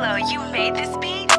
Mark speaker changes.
Speaker 1: Milo, you made this beat?